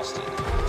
Austin.